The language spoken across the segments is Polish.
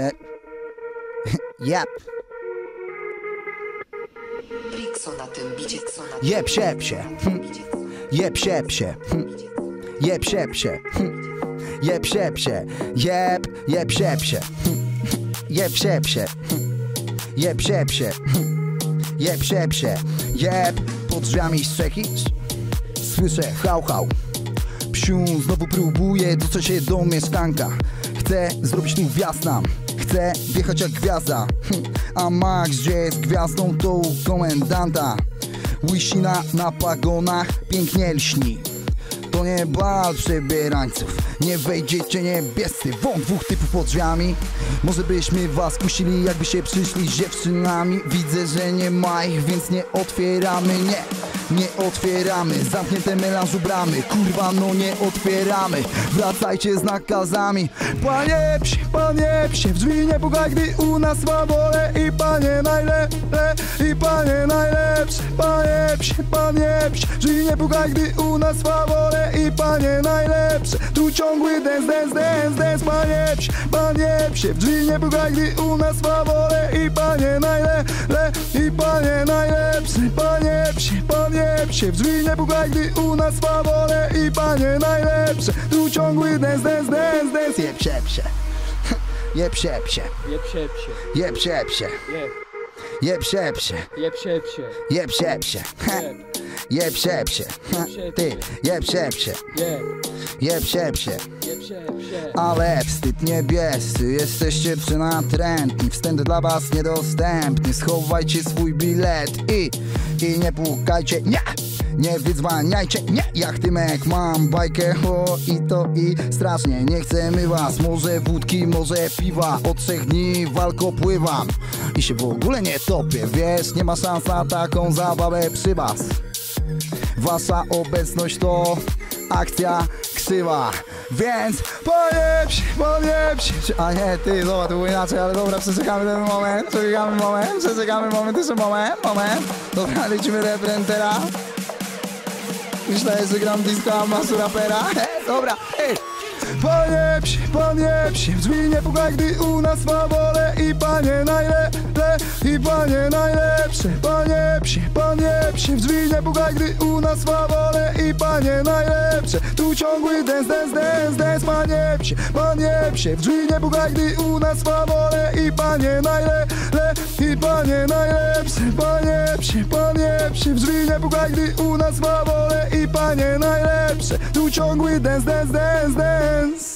E, Jep, Rikso na tym bicie, kso na jeb się. Psie, hm. jeb się. Psie, hm. jeb się. Psie, hm. jeb się. Psie, jeb, jeb się. Psie, jeb się. Psie, jeb się. Psie, jeb się. Psie, jeb, pod drzwiami strzeki, słyszę hał hał. Psiu znowu próbuje dostać się do mieszkanka. Chcę zrobić tu wjazd nam Chcę wjechać jak gwiazda. Hm, A Max, gdzie jest gwiazdą to u komendanta. Łysina na pagonach pięknie lśni. To nie bal przebierańców. Nie wejdziecie niebiescy Wąt dwóch typów pod drzwiami. Może byśmy was kusili jakby się przyszli z dziewczynami. Widzę, że nie ma ich, więc nie otwieramy, nie nie otwieramy Zamknięte melanżu bramy. Kurwa no nie otwieramy. Wracajcie z nakazami. Panie psie, panie W drzwi nie pukaj, gdy u nas swawole I panie najlepsze I panie najlepsze Panie psie, panie psie. W drzwi nie pukaj, gdy u nas swawole I panie najlepsze Tu ciągły dance, dance, dance, dance Panie psie, panie W drzwi nie pukaj, gdy u nas swawole I panie najlepsze I panie najlepsze Panie psie, panie psie W drzwi nie pukaj, gdy u nas swawole I panie najlepsze Tu ciągły dance, dance, dance, dance Jeb się psie Jeb się psie Jeb się psie, Jeb się psie jeb, się psie jeb się psie, Jeb się psie jeb, się psie Ty, jeb psie jeb, psie jeb się psie. Ale wstyd niebiescy, jesteście przynatrętni Wstęp dla was niedostępny. Schowajcie swój bilet i, i nie pukajcie, nie! Nie wydzwaniajcie, nie! Jak Tymek mam bajkę, o i to i strasznie. Nie chcemy was, może wódki, może piwa. Od trzech dni walko pływam I się w ogóle nie topię, wiesz Nie ma szans na taką zabawę przy was. Wasza obecność to akcja ksywa Więc pojebś, pojebś A nie, ty, zobacz, to było inaczej, ale dobra, przeczekamy ten moment Przeczekamy moment, przeczekamy moment, jeszcze moment, moment. Dobra, lecimy refren teraz. Myślałem, że gram disco, a masu rapera. Dobra, ej Pojebś, pojebś W drzwi nie pukaj, gdy u nas fawole I panie najlepsze, i panie najlepsze Pojebś, pojebś W drzwi nie pukaj, gdy u nas fawole I panie najlepsze. Tu ciągły dance, dance, dance, dance Paniepsie, paniepsie W drzwi nie pukaj, gdy u nas fawole I panie najlepsze, i panie najlepsze Paniepsie, paniepsie W drzwi nie pukaj, gdy u nas fawole I panie najlepsze. Tu ciągły dance, dance, dance, dance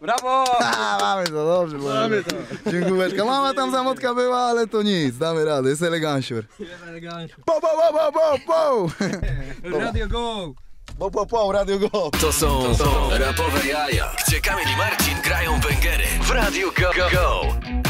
Brawo! A, mamy to, dobrze. Mamy to. Dziękóweczka. Mama tam zamotka była, ale to nic, damy radę, jest eleganciur. Elegancko. Po, po, po, po, po, po. Radio Go! Po, po, po, radio go. To są, to są rapowe jaja, gdzie Kamil i Marcin grają bęgery w Radiu Go Go. Go.